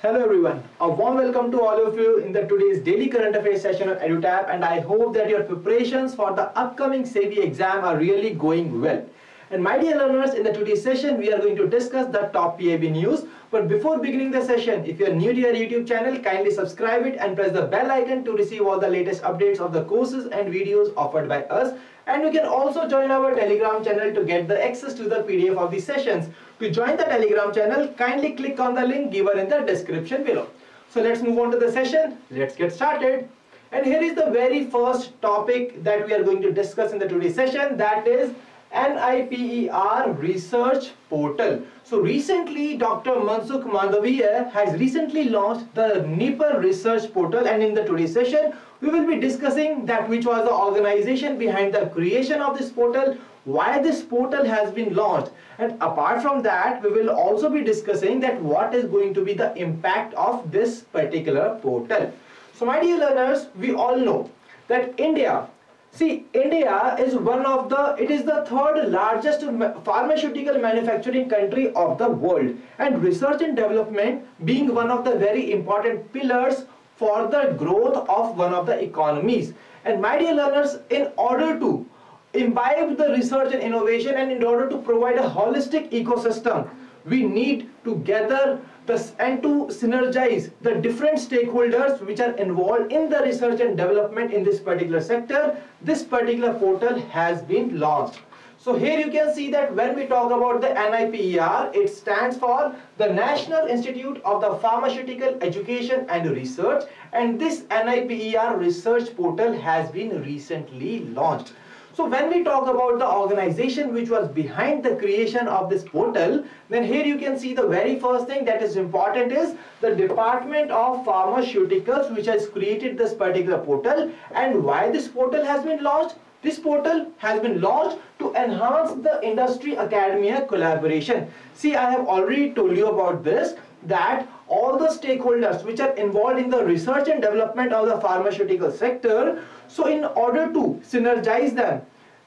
Hello everyone, a warm welcome to all of you in the today's daily current affairs session of EduTap and I hope that your preparations for the upcoming SEBI exam are really going well. And my dear learners, in the today's session, we are going to discuss the top PIB news. But before beginning the session, if you are new to our YouTube channel, kindly subscribe it and press the bell icon to receive all the latest updates of the courses and videos offered by us. And you can also join our Telegram channel to get the access to the PDF of the sessions. To join the Telegram channel, kindly click on the link given in the description below. So let's move on to the session. Let's get started. And here is the very first topic that we are going to discuss in the today's session that is NIPER research portal. So recently Dr. Mansukh Mandaviya eh, has recently launched the NIPER research portal and in the today's session we will be discussing that which was the organization behind the creation of this portal, why this portal has been launched and apart from that we will also be discussing that what is going to be the impact of this particular portal. So my dear learners, we all know that India See, India is one of the, it is the third largest pharmaceutical manufacturing country of the world and research and development being one of the very important pillars for the growth of one of the economies. And my dear learners, in order to imbibe the research and innovation and in order to provide a holistic ecosystem, we need to gather and to synergize the different stakeholders which are involved in the research and development in this particular sector, this particular portal has been launched. So here you can see that when we talk about the NIPER, it stands for the National Institute of the Pharmaceutical Education and Research and this NIPER research portal has been recently launched. So when we talk about the organization which was behind the creation of this portal, then here you can see the very first thing that is important is the Department of Pharmaceuticals which has created this particular portal and why this portal has been launched. This portal has been launched to enhance the industry academia collaboration. See, I have already told you about this that all the stakeholders which are involved in the research and development of the pharmaceutical sector. So in order to synergize them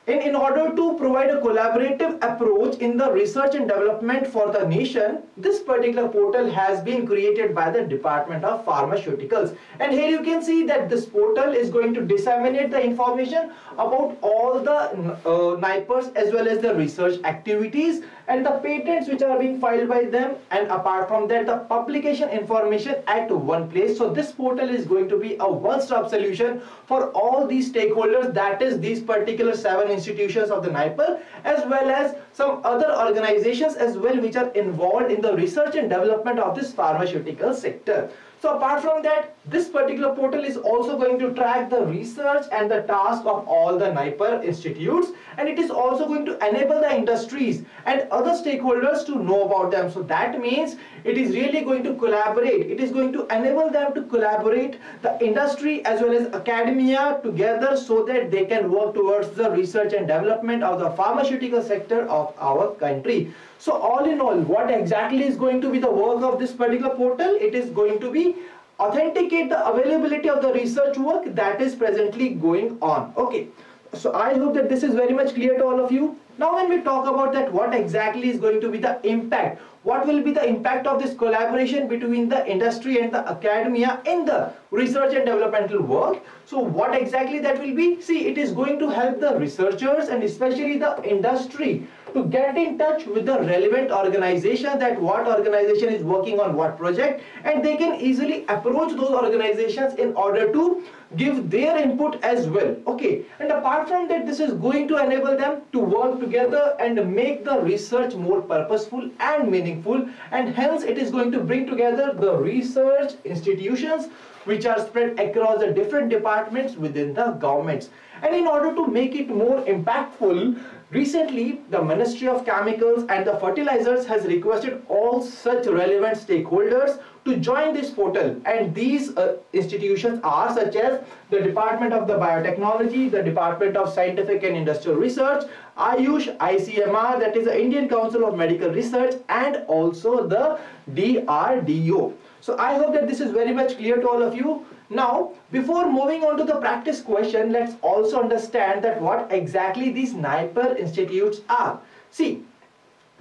and in order to provide a collaborative approach in the research and development for the nation, this particular portal has been created by the Department of Pharmaceuticals. And here you can see that this portal is going to disseminate the information about all the uh, NIPERs as well as the research activities and the patents which are being filed by them and apart from that the publication information at one place. So this portal is going to be a one-stop solution for all these stakeholders that is these particular seven institutions of the NIPER as well as some other organizations as well which are involved in the research and development of this pharmaceutical sector. So apart from that, this particular portal is also going to track the research and the task of all the NIPER institutes and it is also going to enable the industries and other stakeholders to know about them. So that means it is really going to collaborate. It is going to enable them to collaborate the industry as well as academia together so that they can work towards the research and development of the pharmaceutical sector of our country. So all in all, what exactly is going to be the work of this particular portal? It is going to be authenticate the availability of the research work that is presently going on. Okay. So I hope that this is very much clear to all of you. Now when we talk about that what exactly is going to be the impact, what will be the impact of this collaboration between the industry and the academia in the research and developmental work. So what exactly that will be? See it is going to help the researchers and especially the industry to get in touch with the relevant organization that what organization is working on what project and they can easily approach those organizations in order to give their input as well. Okay. And apart from that this is going to enable them to work together and make the research more purposeful and meaningful and hence it is going to bring together the research institutions which are spread across the different departments within the governments. And in order to make it more impactful Recently, the Ministry of Chemicals and the Fertilizers has requested all such relevant stakeholders to join this portal and these uh, institutions are such as the Department of the Biotechnology, the Department of Scientific and Industrial Research, AYUSH, ICMR that is the Indian Council of Medical Research and also the DRDO. So I hope that this is very much clear to all of you. Now, before moving on to the practice question, let's also understand that what exactly these NIPER institutes are. See,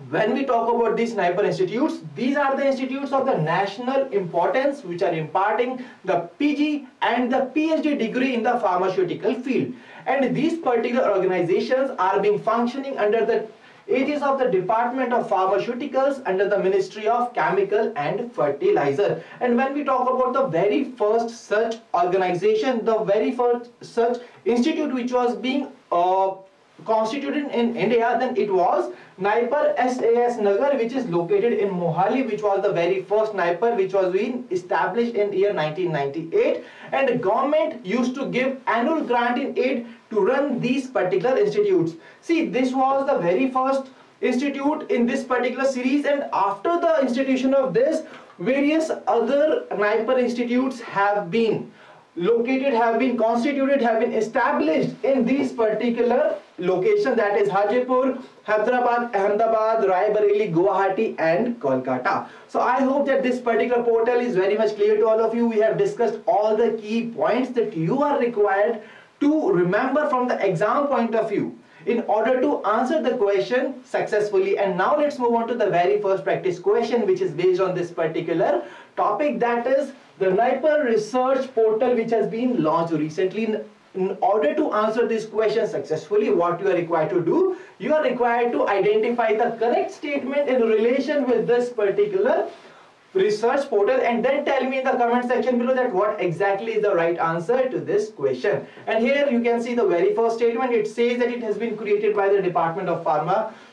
when we talk about these NIPER institutes, these are the institutes of the national importance which are imparting the PG and the PhD degree in the pharmaceutical field. And these particular organizations are being functioning under the aegis of the Department of Pharmaceuticals under the Ministry of Chemical and Fertilizer. And when we talk about the very first such organization, the very first such institute which was being uh, constituted in India, then it was NIPER SAS Nagar which is located in Mohali which was the very first NIPER which was being established in year 1998 and the government used to give annual grant in aid to run these particular institutes. See this was the very first institute in this particular series and after the institution of this various other NIPER institutes have been located have been constituted have been established in these particular locations that is Hajipur, Hyderabad, Ahmedabad, Raebareli, Guwahati and Kolkata. So I hope that this particular portal is very much clear to all of you. We have discussed all the key points that you are required to remember from the exam point of view in order to answer the question successfully and now let's move on to the very first practice question which is based on this particular topic that is the NIPER research portal which has been launched recently in, order to answer this question successfully what you are required to do you are required to identify the correct statement in relation with this particular research portal and then tell me in the comment section below that what exactly is the right answer to this question. And here you can see the very first statement. It says that it has been created by the department of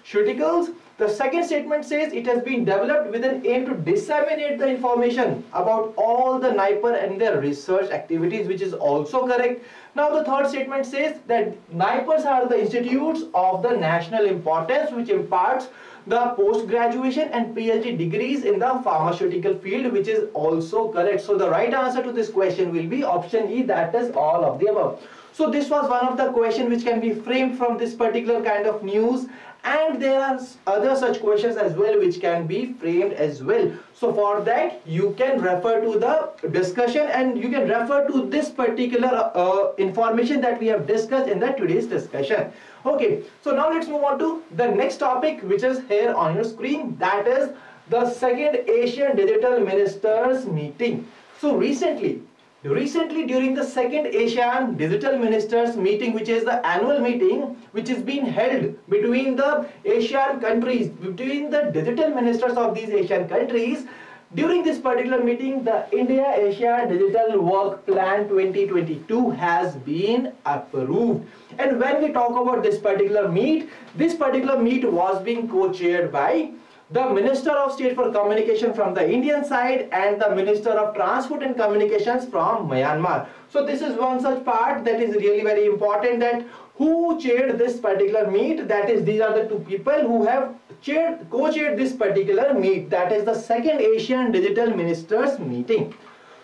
pharmaceuticals the second statement says it has been developed with an aim to disseminate the information about all the NIPER and their research activities which is also correct. Now the third statement says that NIPERs are the institutes of the national importance which imparts the post-graduation and PhD degrees in the pharmaceutical field which is also correct. So the right answer to this question will be option E that is all of the above. So this was one of the question which can be framed from this particular kind of news and there are other such questions as well which can be framed as well. So for that you can refer to the discussion and you can refer to this particular uh, information that we have discussed in the today's discussion. Okay so now let's move on to the next topic which is here on your screen. That is the second asian digital ministers meeting. So recently Recently, during the second ASEAN Digital Ministers meeting, which is the annual meeting, which is being held between the ASEAN countries, between the digital ministers of these ASEAN countries, during this particular meeting, the India ASEAN Digital Work Plan 2022 has been approved. And when we talk about this particular meet, this particular meet was being co-chaired by the Minister of State for Communication from the Indian side and the Minister of Transport and Communications from Myanmar. So this is one such part that is really very important that who chaired this particular meet that is these are the two people who have chaired co-chaired this particular meet that is the second Asian Digital Ministers meeting.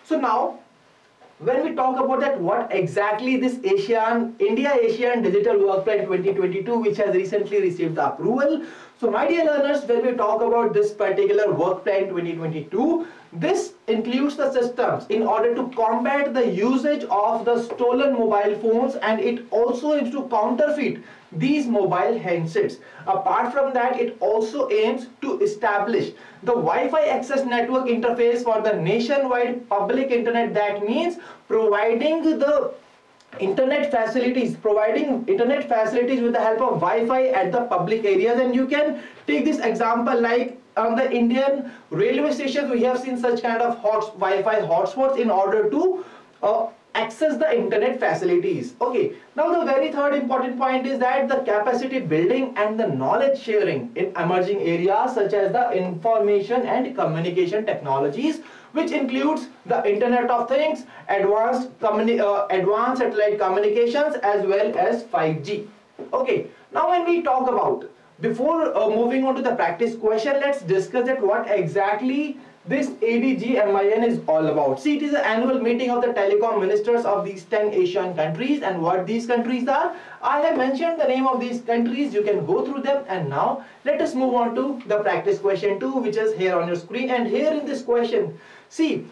So now when we talk about that what exactly this Asian India ASEAN Digital Work Plan 2022 which has recently received the approval so my dear learners, when we talk about this particular work plan 2022, this includes the systems in order to combat the usage of the stolen mobile phones and it also aims to counterfeit these mobile handsets. Apart from that, it also aims to establish the Wi-Fi access network interface for the nationwide public internet. That means providing the internet facilities providing internet facilities with the help of Wi-Fi at the public areas. And you can take this example like on the Indian railway stations we have seen such kind of hot Wi-Fi hotspots in order to uh, access the internet facilities okay now the very third important point is that the capacity building and the knowledge sharing in emerging areas such as the information and communication technologies which includes the Internet of Things, advanced, uh, advanced satellite communications as well as 5G. Okay, now when we talk about, before uh, moving on to the practice question, let's discuss that what exactly this ADGMIN is all about. See, it is an annual meeting of the telecom ministers of these 10 Asian countries and what these countries are. I have mentioned the name of these countries. You can go through them and now let us move on to the practice question 2 which is here on your screen and here in this question See,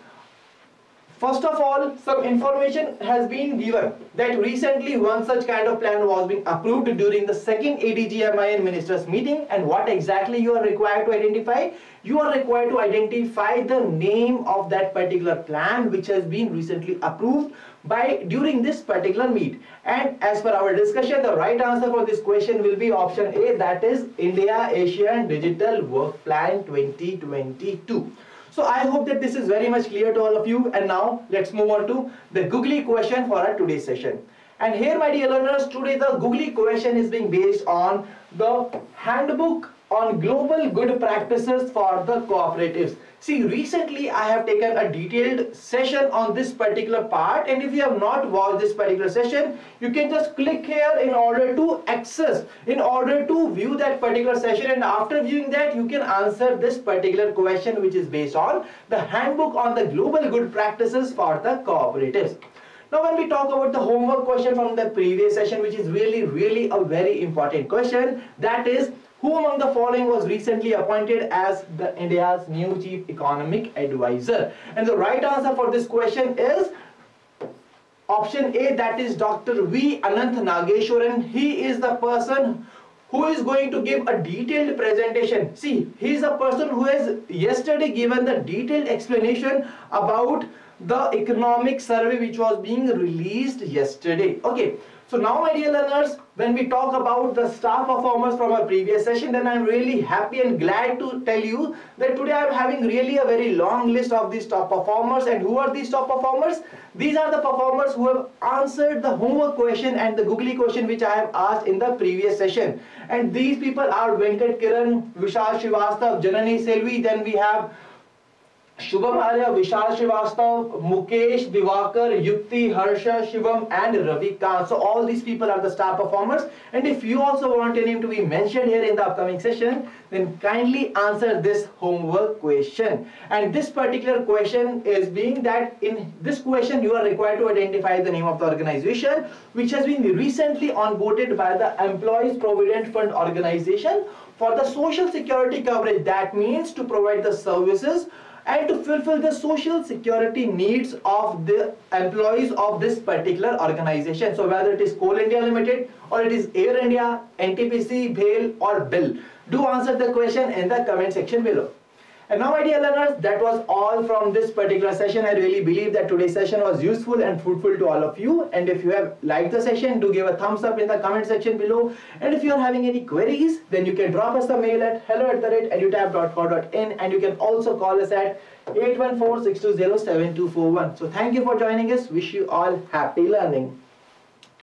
First of all, some information has been given that recently one such kind of plan was being approved during the second ADGMIN ministers meeting and what exactly you are required to identify? You are required to identify the name of that particular plan which has been recently approved by during this particular meet and as per our discussion the right answer for this question will be option A that is India Asian Digital Work Plan 2022. So I hope that this is very much clear to all of you. And now let's move on to the googly question for our today's session. And here my dear learners, today the googly question is being based on the handbook on global good practices for the cooperatives. See, recently I have taken a detailed session on this particular part and if you have not watched this particular session, you can just click here in order to access, in order to view that particular session and after viewing that, you can answer this particular question which is based on the handbook on the global good practices for the cooperatives. Now when we talk about the homework question from the previous session which is really really a very important question that is who among the following was recently appointed as the India's new chief economic advisor? And the right answer for this question is option A that is Dr. V. Ananth Nageswaran. He is the person who is going to give a detailed presentation. See, he is a person who has yesterday given the detailed explanation about the economic survey which was being released yesterday. Okay, so now my dear learners, when we talk about the star performers from our previous session, then I'm really happy and glad to tell you that today I'm having really a very long list of these top performers. And who are these top performers? These are the performers who have answered the homework question and the googly question which I have asked in the previous session. And these people are Venkat Kiran, Vishal Srivastav, Janani Selvi, then we have Shubham Arya, Vishal Srivastav, Mukesh, Divakar, Yukti, Harsha, Shivam and Ravi Khan. So all these people are the star performers and if you also want your name to be mentioned here in the upcoming session then kindly answer this homework question. And this particular question is being that in this question you are required to identify the name of the organization which has been recently onboarded by the Employees Provident Fund organization for the social security coverage that means to provide the services and to fulfill the social security needs of the employees of this particular organization. So whether it is Coal India Limited or it is Air India, NTPC, BHEL or BIL. Do answer the question in the comment section below. And now my dear learners, that was all from this particular session. I really believe that today's session was useful and fruitful to all of you. And if you have liked the session, do give a thumbs up in the comment section below. And if you are having any queries, then you can drop us a mail at hello at the rate edutap.co.in and you can also call us at 814-620-7241. So thank you for joining us. Wish you all happy learning.